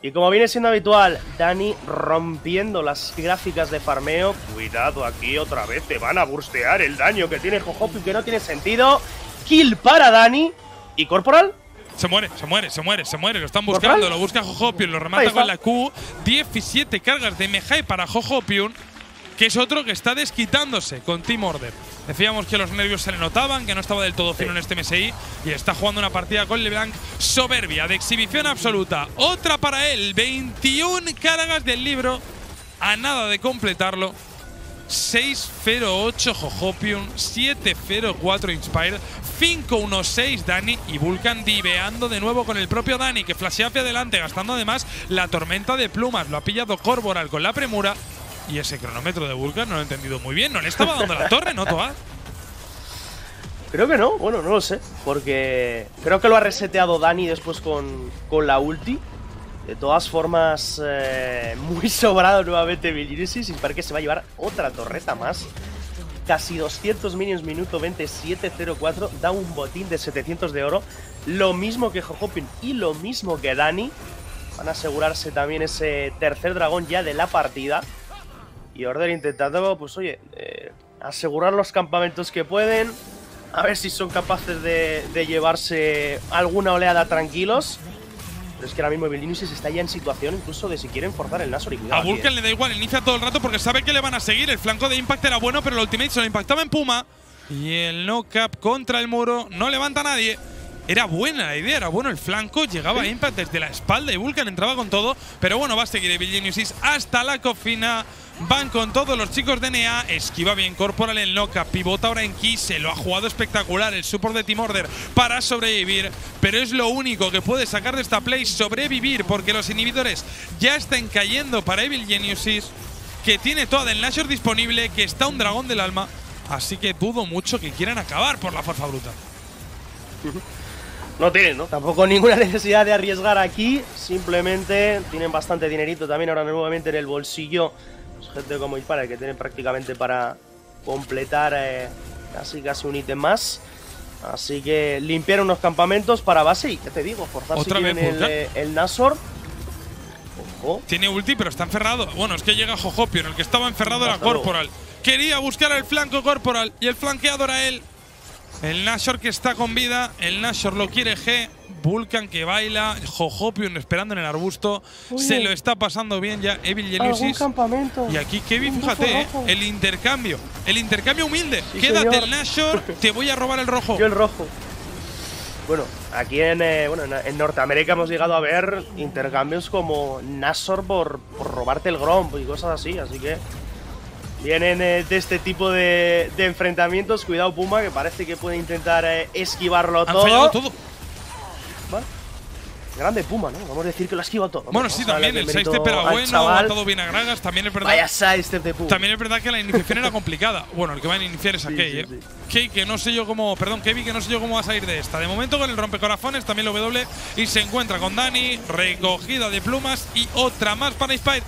Speaker 2: Y como viene siendo habitual, Dani rompiendo las gráficas de farmeo. Cuidado aquí otra vez, te van a burstear el daño que tiene Jojopi, que no tiene sentido. Kill para Dani. ¿Y Corporal?
Speaker 1: Se muere, se muere, se muere, se muere. Lo están buscando, lo busca Jojopion, lo remata con la Q. 17 cargas de Mejai para Jojopion, que es otro que está desquitándose con Team Order. Decíamos que los nervios se le notaban, que no estaba del todo fino en este MSI y está jugando una partida con LeBlanc soberbia, de exhibición absoluta. Otra para él, 21 cargas del libro, a nada de completarlo. 608 Jojopion, 704 Inspired, 516 Dani y Vulcan diveando de nuevo con el propio Dani que flashea hacia adelante gastando además la tormenta de plumas. Lo ha pillado Corboral con la premura y ese cronómetro de Vulcan no lo he entendido muy bien. No le estaba dando la torre, ¿no, Toad?
Speaker 2: Creo que no, bueno, no lo sé. Porque creo que lo ha reseteado Dani después con, con la ulti. De todas formas, eh, muy sobrado nuevamente Villiris. Y parece que se va a llevar otra torreta más. Casi 200 minions, minuto 20, 704. Da un botín de 700 de oro. Lo mismo que Jojopin y lo mismo que Dani. Van a asegurarse también ese tercer dragón ya de la partida. Y Order intentando, pues oye, eh, asegurar los campamentos que pueden. A ver si son capaces de, de llevarse alguna oleada tranquilos. Pero es que ahora mismo Vilnius está ya en situación incluso de si quieren forzar el Nasor y cuidado
Speaker 1: A Vulcan
Speaker 2: eh.
Speaker 1: le da igual, inicia todo el rato porque sabe que le van a seguir. El flanco de Impact era bueno, pero el ultimate se lo impactaba en Puma. Y el no-cap contra el muro no levanta a nadie. Era buena la idea, era bueno el flanco. Llegaba Impact desde la espalda y Vulcan entraba con todo. Pero bueno, va a seguir Evil hasta la cofina. Van con todos los chicos de NEA. Esquiva bien Corporal el knock Pivota ahora en Ki. Se lo ha jugado espectacular el support de Team Order para sobrevivir. Pero es lo único que puede sacar de esta play. Sobrevivir. Porque los inhibidores ya están cayendo para Evil Geniuses. Que tiene toda el Nashor disponible. Que está un dragón del alma. Así que dudo mucho que quieran acabar por la fuerza bruta.
Speaker 2: No tienen, ¿no? Tampoco ninguna (laughs) necesidad de arriesgar aquí. Simplemente tienen bastante dinerito también ahora nuevamente en el bolsillo. Pues gente como Ispara que tienen prácticamente para completar eh, casi casi un ítem más. Así que limpiar unos campamentos para base y, ¿qué te digo? Forzar si el, eh, el Nasor. Ojo.
Speaker 1: Tiene ulti, pero está encerrado. Bueno, es que llega Jojopion, el que estaba encerrado era
Speaker 2: luego.
Speaker 1: Corporal. Quería buscar el flanco Corporal y el flanqueador a él. El Nashor que está con vida, el Nashor lo quiere G. Vulcan que baila, Jojopion esperando en el arbusto.
Speaker 2: Oye.
Speaker 1: Se lo está pasando bien ya Evil Genesis.
Speaker 2: campamento.
Speaker 1: Y aquí Kevin, fíjate, eh, el intercambio. El intercambio humilde.
Speaker 2: Sí,
Speaker 1: Quédate
Speaker 2: señor.
Speaker 1: el Nashor, (laughs) te voy a robar el rojo.
Speaker 2: Yo el rojo. Bueno, aquí en, eh, bueno, en, Norteamérica hemos llegado a ver intercambios como Nasor por, por robarte el Gromp y cosas así, así que vienen eh, de este tipo de, de enfrentamientos. Cuidado Puma, que parece que puede intentar eh, esquivarlo
Speaker 1: Han
Speaker 2: todo.
Speaker 1: fallado todo.
Speaker 2: Vale. Grande Puma, ¿no? Vamos a decir que lo ha esquivado todo.
Speaker 1: Bueno, sí, también el sidestep era bueno, ha matado bien a Gragas. También es verdad.
Speaker 2: Vaya sidestep de Puma.
Speaker 1: También es verdad que la iniciación era complicada. Bueno, el que va a iniciar es a
Speaker 2: Sí, sí,
Speaker 1: ¿eh?
Speaker 2: sí.
Speaker 1: Que no sé yo cómo. Perdón, Kevin, que no sé yo cómo va a salir de esta. De momento con el rompecorazones, también lo W. Y se encuentra con Dani, recogida de plumas y otra más para Spire,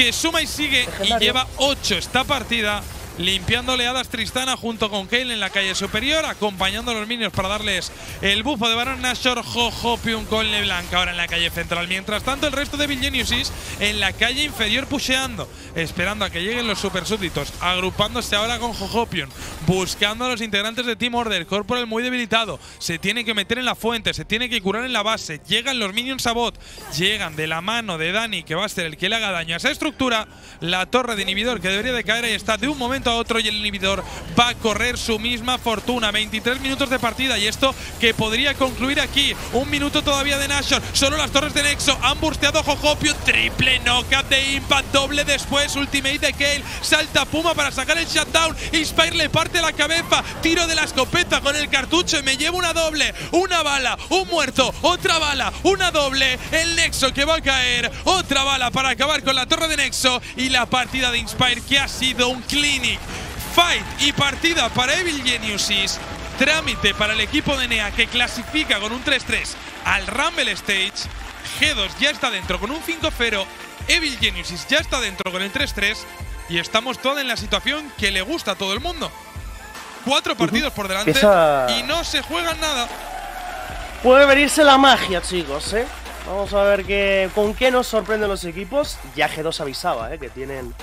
Speaker 1: que suma y sigue y lleva 8 esta partida. Limpiando oleadas Tristana junto con Kale en la calle superior, acompañando a los minions para darles el bufo de Baron Nashor, Jojopium con LeBlanc ahora en la calle central. Mientras tanto, el resto de Villeniusis en la calle inferior pusheando, esperando a que lleguen los super súbditos, agrupándose ahora con Jojopium, buscando a los integrantes de Team Order. Corporal muy debilitado, se tiene que meter en la fuente, se tiene que curar en la base. Llegan los minions a bot, llegan de la mano de Dani, que va a ser el que le haga daño a esa estructura. La torre de inhibidor que debería de caer ahí está de un momento otro y el inhibidor va a correr su misma fortuna. 23 minutos de partida y esto que podría concluir aquí. Un minuto todavía de Nashor. Solo las torres de Nexo han bursteado Jojopio. Triple knockup de Impact. Doble después. Ultimate de Kale. Salta Puma para sacar el shutdown. Inspire le parte la cabeza. Tiro de la escopeta con el cartucho y me llevo una doble. Una bala. Un muerto. Otra bala. Una doble. El Nexo que va a caer. Otra bala para acabar con la torre de Nexo. Y la partida de Inspire que ha sido un Fight y partida para Evil Geniusis. Trámite para el equipo de NEA que clasifica con un 3-3 al Rumble Stage. G2 ya está dentro con un 5-0. Evil Geniusis ya está dentro con el 3-3. Y estamos todos en la situación que le gusta a todo el mundo. Cuatro partidos por delante
Speaker 2: Esa-
Speaker 1: y no se juegan nada.
Speaker 2: Puede venirse la magia, chicos, ¿eh? Vamos a ver qué, con qué nos sorprenden los equipos. Ya G2 avisaba, ¿eh? Que tienen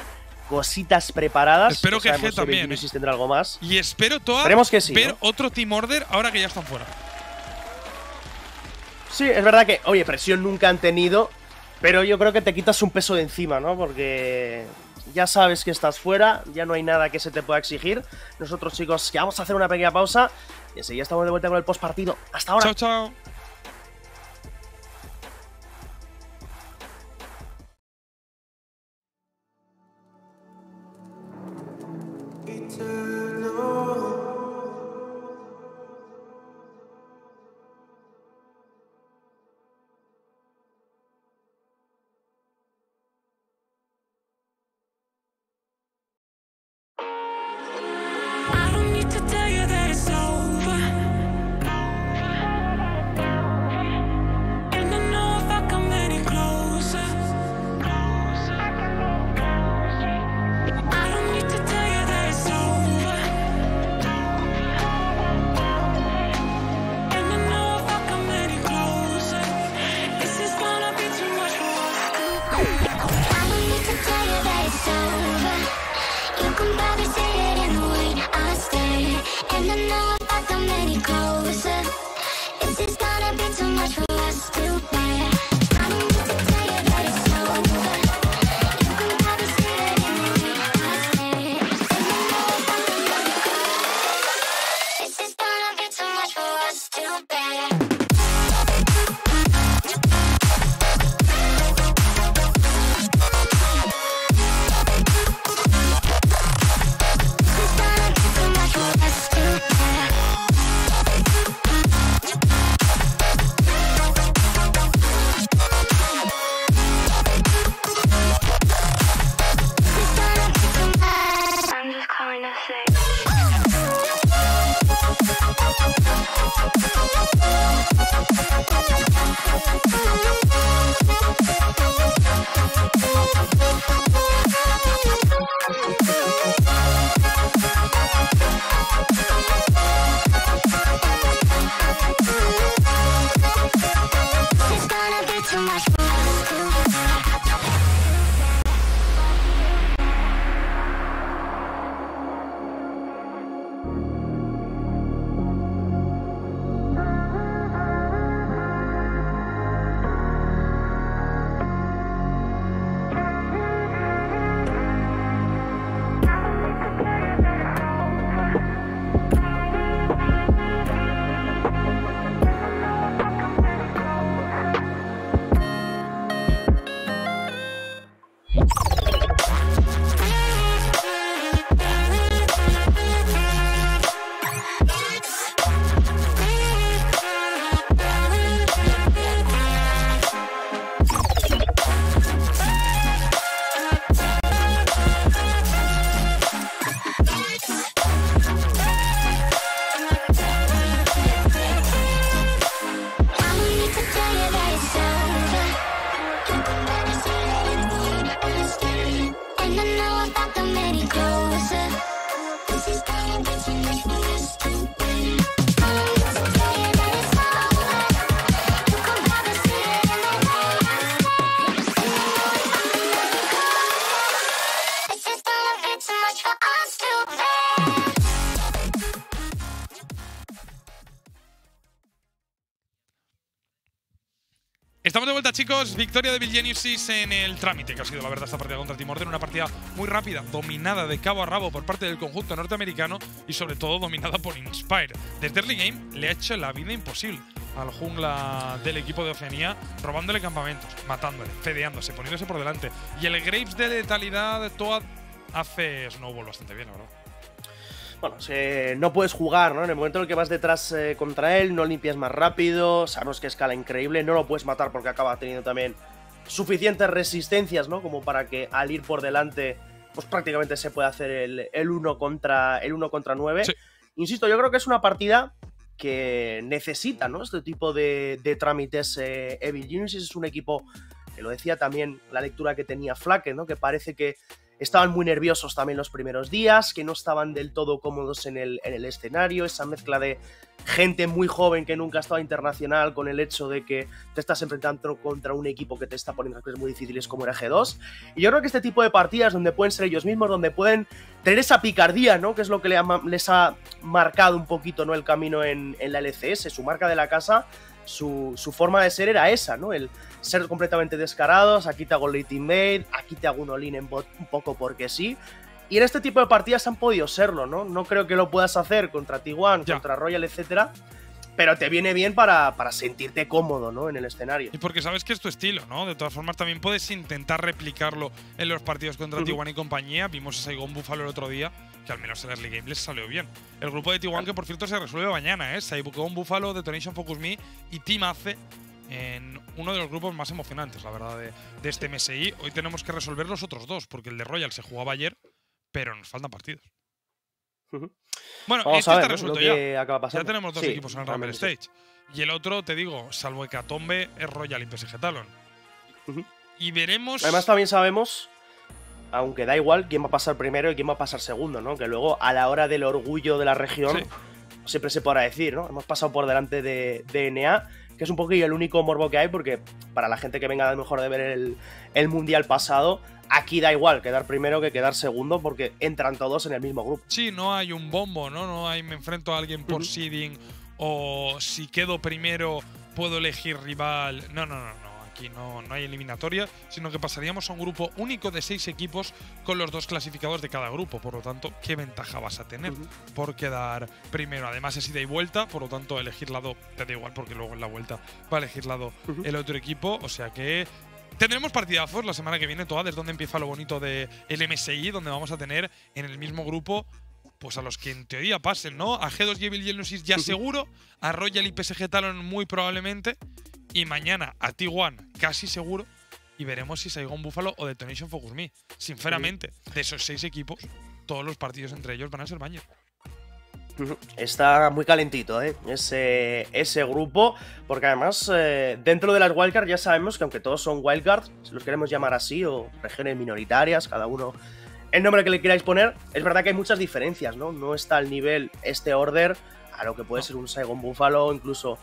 Speaker 2: cositas preparadas.
Speaker 1: Espero
Speaker 2: No
Speaker 1: que G también, ¿eh?
Speaker 2: tendrá algo más.
Speaker 1: Y espero toda
Speaker 2: Esperemos que sí,
Speaker 1: ver
Speaker 2: ¿no?
Speaker 1: otro Team Order ahora que ya están fuera.
Speaker 2: Sí, es verdad que, oye, presión nunca han tenido, pero yo creo que te quitas un peso de encima, ¿no? Porque ya sabes que estás fuera, ya no hay nada que se te pueda exigir. Nosotros, chicos, que vamos a hacer una pequeña pausa y enseguida estamos de vuelta con el postpartido. Hasta ahora.
Speaker 1: Chao, chao. still chicos. Victoria de Bill Geniusis en el trámite que ha sido, la verdad, esta partida contra Team Order. Una partida muy rápida, dominada de cabo a rabo por parte del conjunto norteamericano y, sobre todo, dominada por Inspire. Desde Early Game le ha hecho la vida imposible al jungla del equipo de Oceanía, robándole campamentos, matándole, fedeándose, poniéndose por delante. Y el Graves de letalidad Toad hace Snowball bastante bien, la verdad.
Speaker 2: Bueno, se- no puedes jugar, ¿no? En el momento en el que vas detrás eh, contra él, no limpias más rápido, sabemos que escala increíble, no lo puedes matar porque acaba teniendo también suficientes resistencias, ¿no? Como para que al ir por delante, pues prácticamente se puede hacer el, el uno contra el uno contra 9.
Speaker 1: Sí.
Speaker 2: Insisto, yo creo que es una partida que necesita, ¿no? Este tipo de, de trámites. eh, Evil Genesis es un equipo, que lo decía también la lectura que tenía Flaque, ¿no? Que parece que estaban muy nerviosos también los primeros días, que no estaban del todo cómodos en el, en el escenario, esa mezcla de gente muy joven que nunca ha estado internacional con el hecho de que te estás enfrentando contra un equipo que te está poniendo cosas muy difíciles como era G2. Y yo creo que este tipo de partidas donde pueden ser ellos mismos, donde pueden tener esa picardía, ¿no? Que es lo que les ha marcado un poquito, ¿no? El camino en, en la LCS, su marca de la casa, su, su forma de ser era esa, ¿no? El ser completamente descarados, aquí te hago late teammate, aquí te hago un all-in en bot un poco porque sí. Y en este tipo de partidas han podido serlo, ¿no? No creo que lo puedas hacer contra T1,
Speaker 1: Ya.
Speaker 2: contra Royal, etcétera, pero te viene bien para, para sentirte cómodo, ¿no? En el escenario.
Speaker 1: Y porque sabes que es tu estilo, ¿no? De todas formas, también puedes intentar replicarlo en los partidos contra. T1 y compañía. Vimos a Saigon Buffalo el otro día, que al menos en Early Game les salió bien. El grupo de T1, que por cierto se resuelve mañana, ¿eh? Saigon Buffalo, Detonation Focus Me y Team ACE en uno de los grupos más emocionantes, la verdad, de, de este MSI. Hoy tenemos que resolver los otros dos, porque el de Royal se jugaba ayer, pero nos faltan partidos. Bueno,
Speaker 2: Vamos
Speaker 1: este
Speaker 2: a
Speaker 1: está resuelto ya. Ya tenemos dos
Speaker 2: Sí,
Speaker 1: equipos en el Rumble
Speaker 2: sí.
Speaker 1: Stage. Y el otro, te digo, salvo Hecatombe, es Royal y PSG Talon. Y veremos.
Speaker 2: Además también sabemos, aunque da igual quién va a pasar primero y quién va a pasar segundo, ¿no? Que luego a la hora del orgullo de la región
Speaker 1: Sí.
Speaker 2: siempre se podrá decir, ¿no? Hemos pasado por delante de, de NA, que es un poquillo el único morbo que hay, porque para la gente que venga a lo mejor de ver el, el mundial pasado, aquí da igual quedar primero que quedar segundo, porque entran todos en el mismo grupo.
Speaker 1: Sí, no hay un bombo, ¿no? No hay me enfrento a alguien por
Speaker 2: Ujú.
Speaker 1: seeding o si quedo primero puedo elegir rival. No, no, no, no. Aquí no, no hay eliminatoria, sino que pasaríamos a un grupo único de seis equipos con los dos clasificados de cada grupo. Por lo tanto, ¿qué ventaja vas a tener por quedar primero? Además es ida y vuelta, por lo tanto, elegir lado te da igual porque luego en la vuelta va a elegir lado el otro equipo. O sea que Tendremos partidazos la semana que viene, toda, desde donde empieza lo bonito del MSI, donde vamos a tener en el mismo grupo pues a los que en teoría pasen, ¿no? A G2 y Evil Genesis ya seguro, a Royal y PSG Talon muy probablemente, y mañana a T1 casi seguro, y veremos si Saigon Buffalo o Detonation Focus Me. Sinceramente, de esos seis equipos, todos los partidos entre ellos van a ser baños.
Speaker 2: Está muy calentito, ¿eh? Ese, ese grupo, porque además eh, dentro de las wildcards ya sabemos que aunque todos son wildcards, si los queremos llamar así, o regiones minoritarias, cada uno el nombre que le queráis poner, es verdad que hay muchas diferencias, ¿no? No está al nivel este order a lo que puede ser un Saigon Buffalo incluso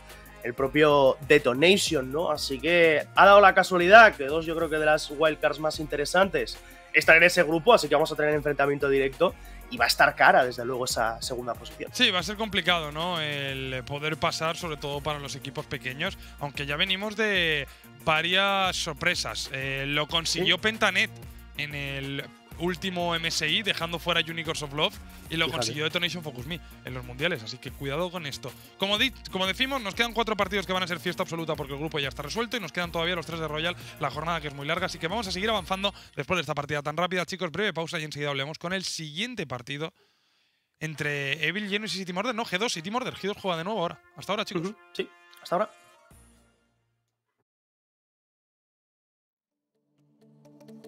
Speaker 2: el propio Detonation, ¿no? Así que ha dado la casualidad que dos yo creo que de las wildcards más interesantes están en ese grupo, así que vamos a tener enfrentamiento directo y va a estar cara desde luego esa segunda posición.
Speaker 1: Sí, va a ser complicado, ¿no? El poder pasar, sobre todo para los equipos pequeños, aunque ya venimos de varias sorpresas. Eh, lo consiguió
Speaker 2: Sí.
Speaker 1: Pentanet en el último MSI, dejando fuera Unicorns of Love, y lo
Speaker 2: Fíjate.
Speaker 1: consiguió Detonation Focus Me en los mundiales, así que cuidado con esto. Como, di- como decimos, nos quedan cuatro partidos que van a ser fiesta absoluta porque el grupo ya está resuelto y nos quedan todavía los tres de Royal, la jornada que es muy larga, así que vamos a seguir avanzando después de esta partida tan rápida. Chicos, breve pausa y enseguida hablemos con el siguiente partido entre Evil Genesis y Team Order. No, G2 y Team Order. G2 juega de nuevo ahora. Hasta ahora, chicos.
Speaker 2: Sí, hasta ahora.